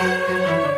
Música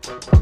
Thank